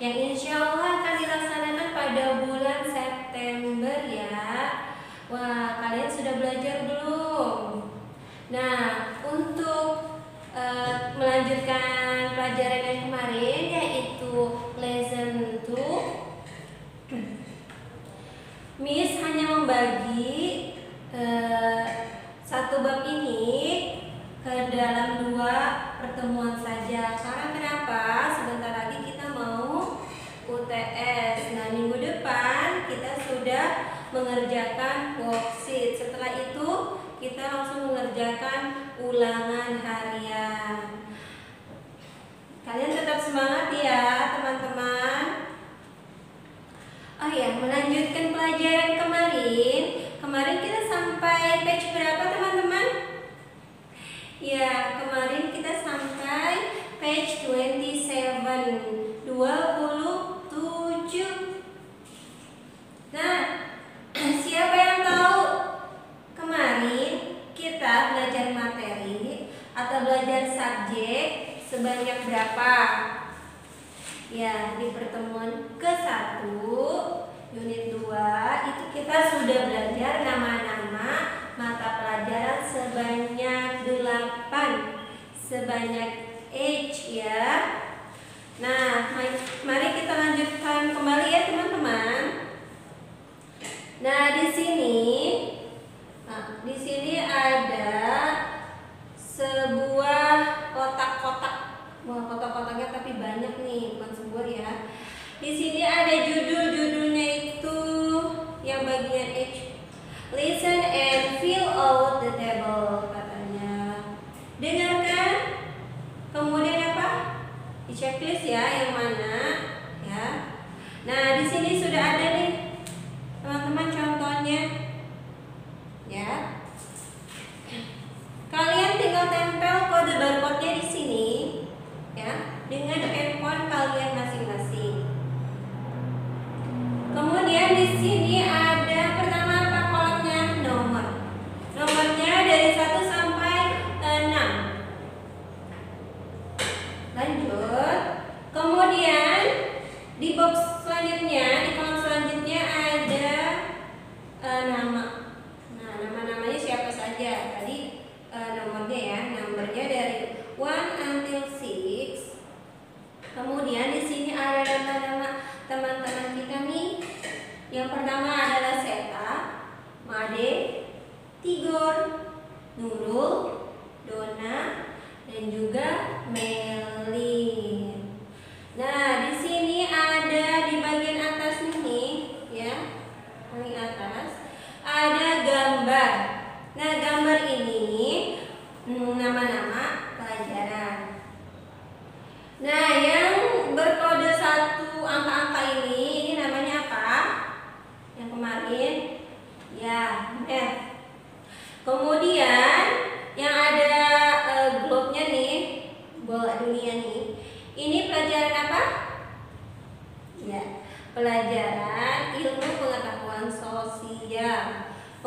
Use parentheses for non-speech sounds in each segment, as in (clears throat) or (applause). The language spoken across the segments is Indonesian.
Yang insya Allah akan dilaksanakan pada bulan September ya. Wah, kalian sudah belajar belum? Nah, untuk eh, melanjutkan pelajaran yang kemarin yaitu lesson 2 Miss hanya membagi eh, satu bab ini ke dalam dua pertemuan saja karena kenapa mau UTS nah minggu depan kita sudah mengerjakan worksheet setelah itu kita langsung mengerjakan ulangan harian kalian tetap semangat ya teman-teman Oh ya, melanjutkan pelajaran kemarin. Kemarin kita sampai page berapa teman-teman? Ya, kemarin kita sampai page 27. 27. Nah, (clears throat) siapa yang tahu kemarin kita belajar materi atau belajar subjek sebanyak berapa? Ya, di pertemuan ke-1 unit 2 itu kita sudah belajar nama-nama mata pelajaran sebanyak 8 sebanyak H ya. Nah, ma- mari kita lanjutkan kembali ya teman-teman. Nah, di sini nah, di sini ada sebuah kotak-kotak. Wah, kotak-kotaknya tapi banyak nih, bukan sebuah ya. Di sini ada judul-judulnya itu yang bagian H. Listen and fill out the table katanya. Dengarkan. Kemudian apa? Di checklist ya yang Lanjut. Kemudian di box selanjutnya, di kolom selanjutnya ada eh, nama. Nah, nama-namanya siapa saja? Tadi eh, nomornya ya, nomornya dari 1 until 6. Kemudian di sini ada nama-nama teman-teman kita nih. Yang pertama adalah Seta, Made, Tigor, Nurul, Dona, dan juga Melin. Nah, di sini ada di bagian atas nih, ya, paling atas ada gambar. Nah, gambar ini hmm, nama-nama pelajaran. Nah, yang berkode satu angka-angka ini, ini namanya apa? Yang kemarin, ya, math. Kemudian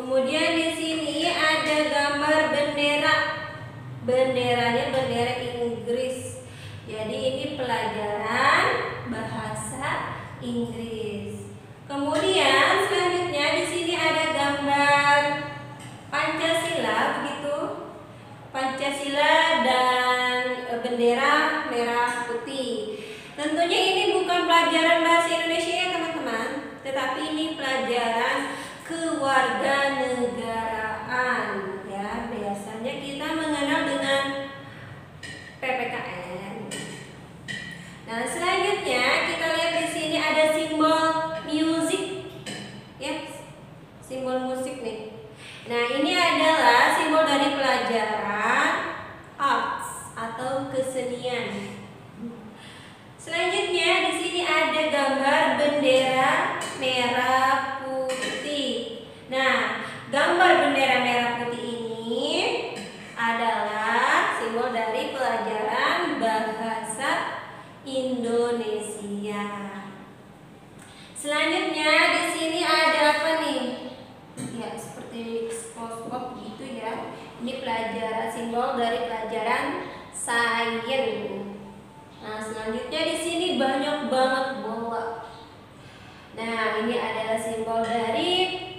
Kemudian di sini ada gambar bendera. Benderanya bendera Inggris. Jadi ini pelajaran bahasa Inggris. Kemudian selanjutnya di sini ada gambar Pancasila begitu. Pancasila dan eh, bendera merah putih. Tentunya ini bukan pelajaran bahasa Indonesia ya teman-teman, tetapi ini pelajaran keluarga simbol musik nih. Nah, ini adalah simbol dari pelajaran arts atau kesenian. Selanjutnya di sini ada gambar simbol dari pelajaran sains. Nah, selanjutnya di sini banyak banget bola. Nah, ini adalah simbol dari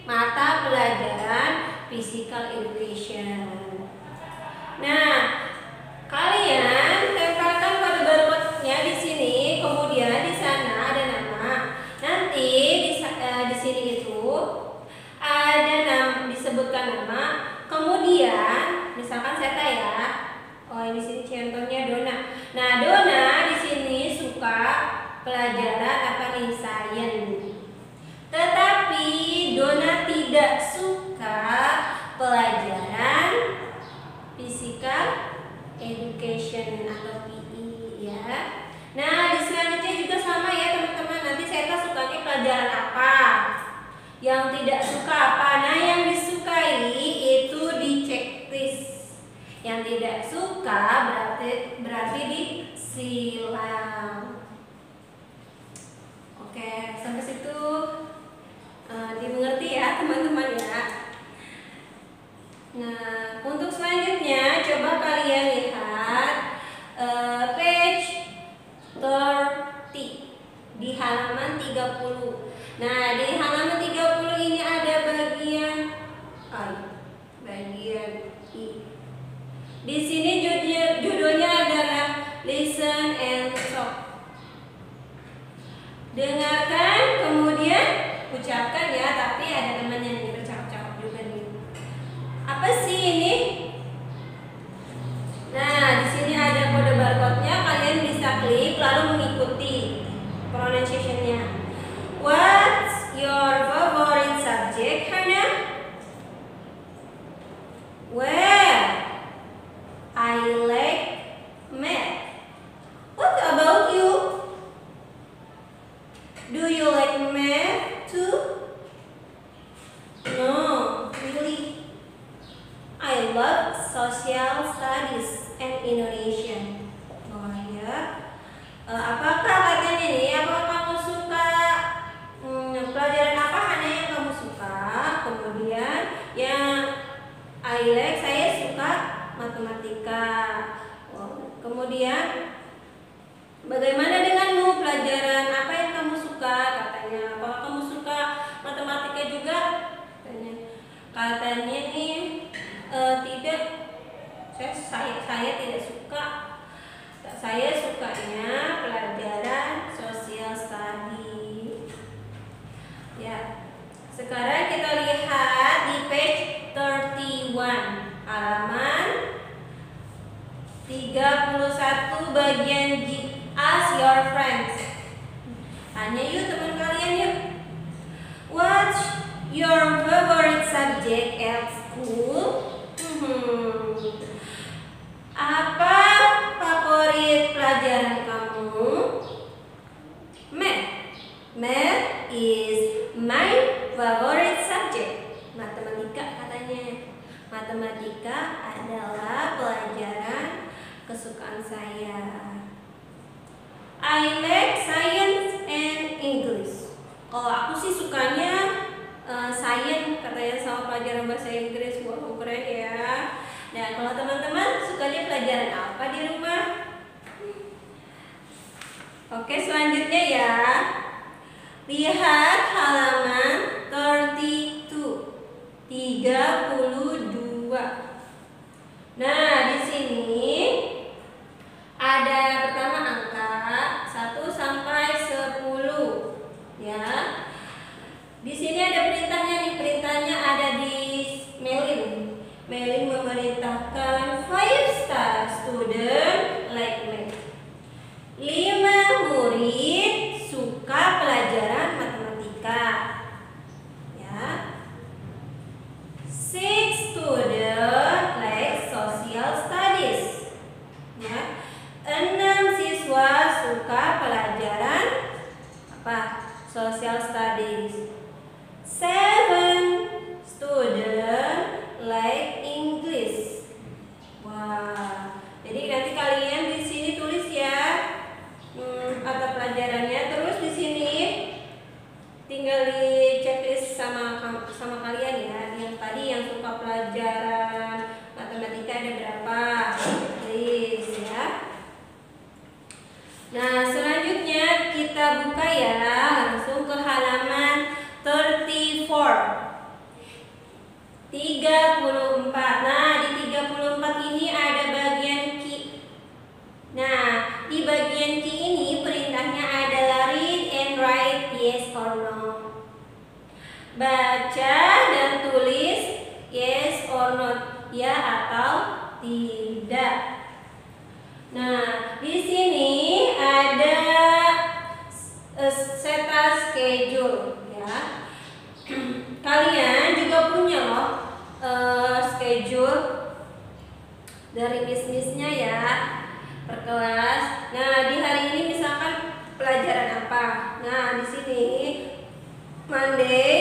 mata pelajaran physical education. Nah, yang tidak suka nah yang disukai itu diceklis yang tidak suka berarti berarti di silang. Oke sampai situ. Eh, e, dimengerti ya teman-teman ya? Nah Kemudian Bagaimana denganmu pelajaran apa yang kamu suka? Katanya, apakah kamu suka matematika juga? Katanya, katanya ini e, eh, tidak. Saya, saya saya tidak suka. Saya sukanya pelajaran sosial study. Ya, sekarang kita lihat di page 31 bagian G. Ask your friends. Tanya yuk teman kalian yuk. pelajaran apa di rumah? Oke, selanjutnya ya. Lihat halaman 32. 32. Nah, di sini ada pertama angka 1 sampai 10 ya. Di sini ada perintah berapa? List ya. Nah, selanjutnya kita buka ya langsung ke halaman 34. 34. Nah, di 34 ini ada bagian ki. Nah, di bagian ki ini perintahnya adalah read and write yes or no. Baca dan tulis yes or not, ya atau tidak. Nah, di sini ada eh, seta schedule ya. (clears throat) Kalian juga punya loh eh, schedule dari bisnisnya ya per kelas. Nah, di hari ini misalkan pelajaran apa? Nah, di sini Monday,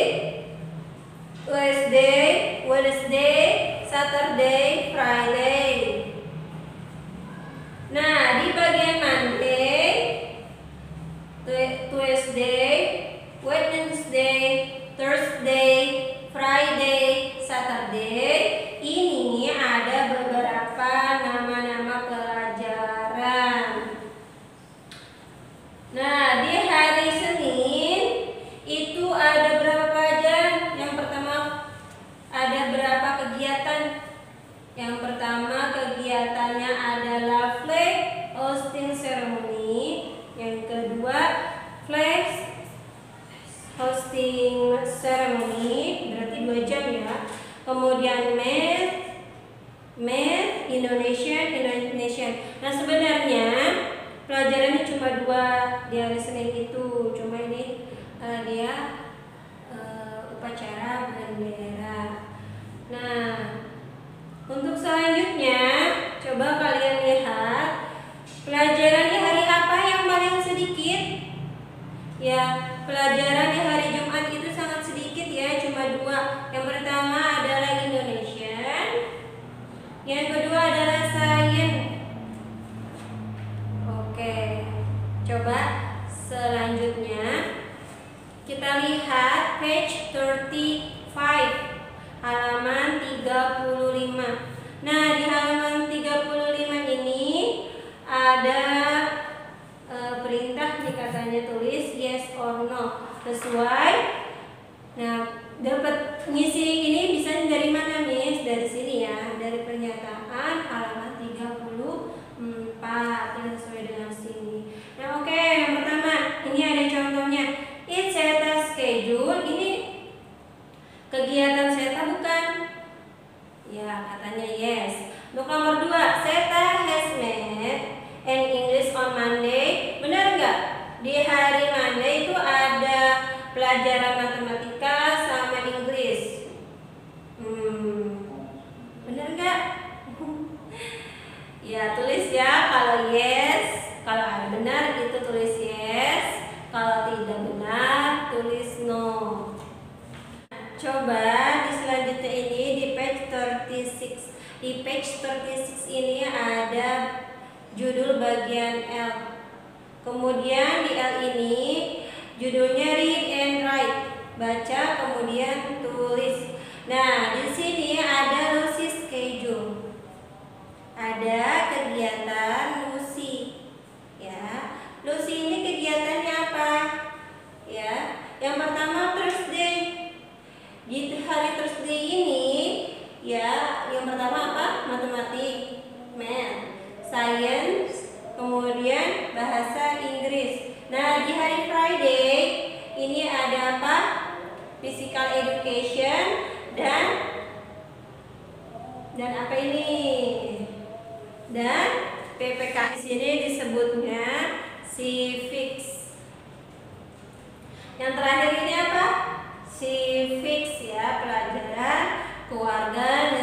Wednesday, Wednesday, Saturday, Friday. Tuesday, Wednesday, Ya, pelajaran di hari Jumat itu sangat sedikit ya, cuma dua. Yang pertama adalah Indonesian, yang kedua adalah Science. Oke, coba selanjutnya kita lihat page 35 halaman 35. Nah, di halaman 35 ini ada e, perintah nih katanya tulis yes or no sesuai. Nah, dapat ngisi ini bisa dari mana, Miss? Dari sini ya, dari pernyataan halaman 34 yang sesuai dengan sini. Nah, oke, yang pertama, ini ada contohnya. It's a schedule. Ini kegiatan Seta bukan? Ya, katanya yes. Untuk nomor dua, Seta has met an English on Monday. Benar nggak? Di hari Monday itu ada pelajaran matematika sama Inggris. Hmm, benar nggak? ya, tulis ya kalau yes. Kalau ada benar itu tulis yes. Kalau tidak benar tulis no. Coba di selanjutnya ini di page 36. Di page 36 ini ada judul bagian L. Kemudian di L ini judulnya read and write. Baca kemudian tulis. Nah, di sini ada Lucy schedule. Ada kegiatan Lucy. Ya. Lucy ini kegiatannya apa? Ya. Yang pertama Thursday di hari Thursday ini ya yang pertama apa matematik math science kemudian bahasa Inggris nah di hari Friday ini ada apa physical education dan dan apa ini? Dan PPK di sini disebutnya civics yang terakhir ini apa? Civics ya pelajaran keluarga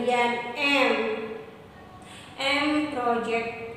bagian M. M project